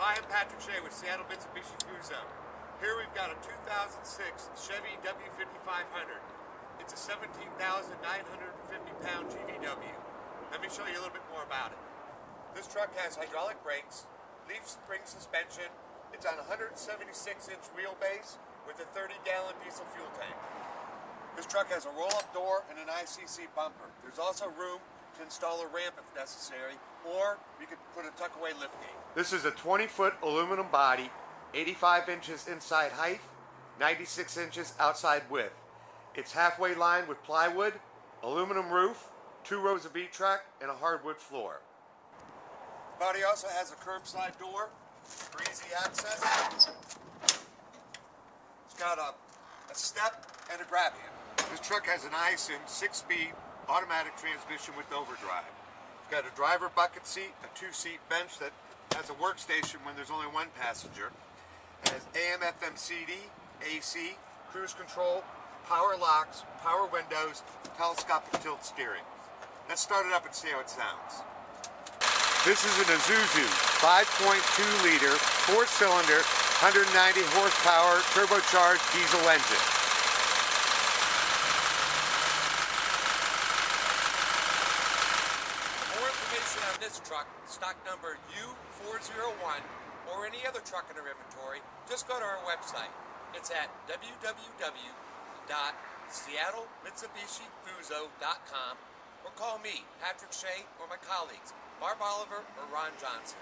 Hi, I'm Patrick Shea with Seattle Mitsubishi Fuso. Here we've got a 2006 Chevy W5500. It's a 17,950 pound GVW. Let me show you a little bit more about it. This truck has hydraulic brakes, leaf spring suspension. It's on a 176 inch wheelbase with a 30 gallon diesel fuel tank. This truck has a roll up door and an ICC bumper. There's also room to install a ramp if necessary, or you could put a tuckaway lift gate. This is a 20 foot aluminum body, 85 inches inside height, 96 inches outside width. It's halfway lined with plywood, aluminum roof, two rows of V-track, and a hardwood floor. The body also has a curbside door for easy access. It's got a, a step and a grab handle. This truck has an Aisin six-speed automatic transmission with overdrive. It's got a driver bucket seat, a two-seat bench that has a workstation when there's only one passenger. It has AM, FM, CD, AC, cruise control, power locks, power windows, telescopic tilt steering. Let's start it up and see how it sounds. This is an Isuzu 5.2 liter, four cylinder, 190 horsepower turbocharged diesel engine. Information on this truck, stock number U401, or any other truck in our inventory, just go to our website. It's at www.seattlemitsubishifuso.com or call me, Patrick Shea, or my colleagues, Barb Oliver or Ron Johnson.